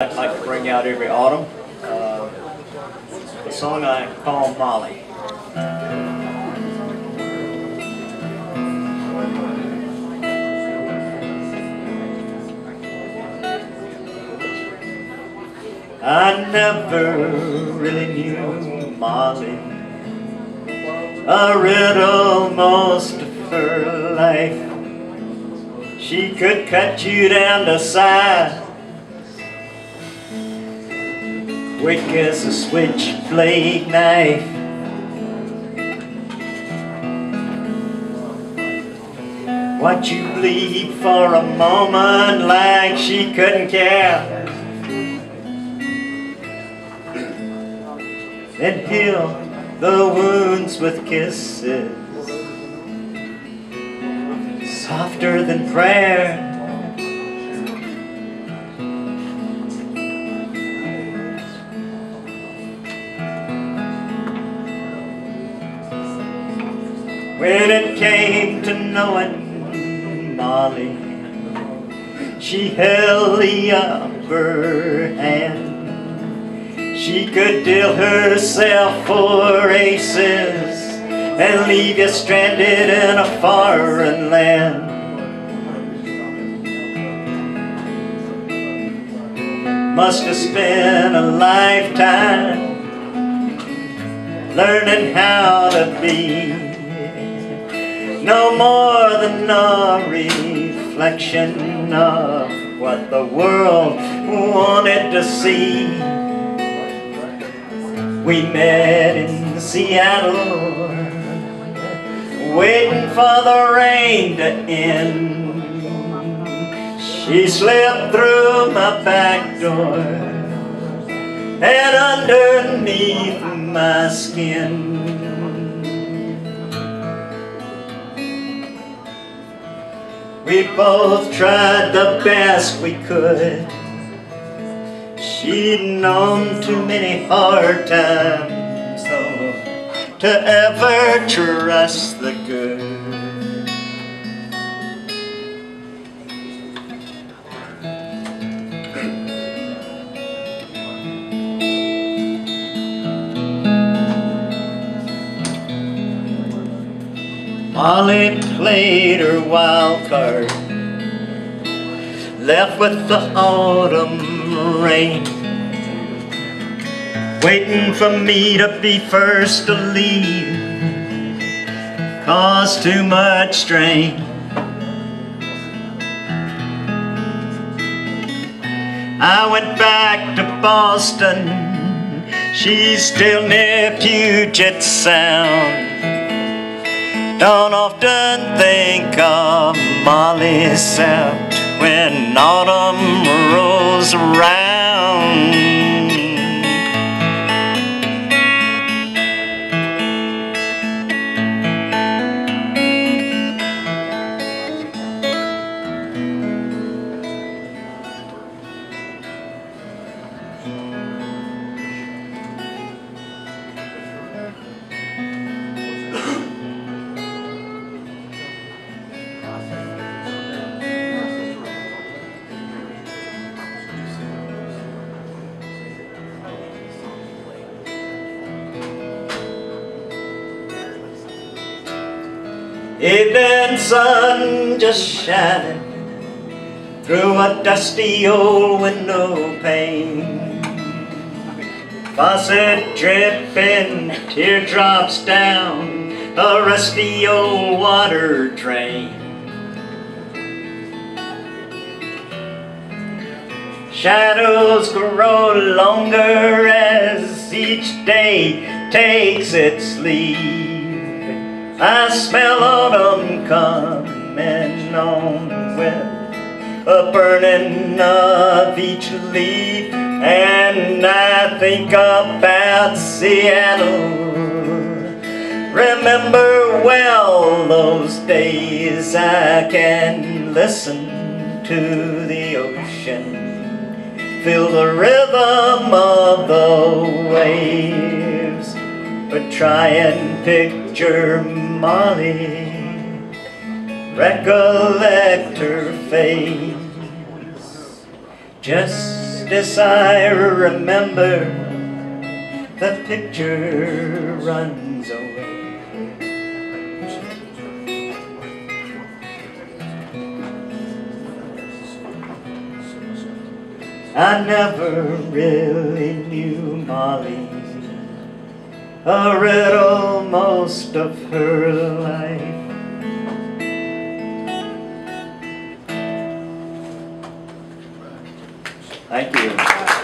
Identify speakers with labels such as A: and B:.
A: I'd like to bring out every autumn. Uh, the song I call Molly. I never really knew Molly. I read almost of her life. She could cut you down to size quick as a switchblade knife. Watch you bleed for a moment like she couldn't care. Then heal the wounds with kisses softer than prayer. When it came to knowing Molly, she held the upper hand. She could deal herself for aces and leave you stranded in a foreign land. Must have spent a lifetime learning how to be no more than a reflection of what the world wanted to see. We met in Seattle, waiting for the rain to end. She slipped through my back door and underneath my skin. We both tried the best we could. She'd known too many hard times, though, to ever trust the good. Molly played her wild card, left with the autumn rain, waiting for me to be first to leave, caused too much strain. I went back to Boston, she's still near Puget Sound. Don't often think of Molly except when autumn rolls around. Evening sun just shining through a dusty old window pane. Faucet dripping, teardrops down a rusty old water drain. Shadows grow longer as each day takes its leave. I smell autumn coming on with a burning of each leaf And I think about Seattle. Remember well those days I can listen to the ocean Feel the rhythm of the waves But try and picture Molly, recollect her face. Just as I remember, the picture runs away. I never really knew Molly, or read all most of her life. Thank you.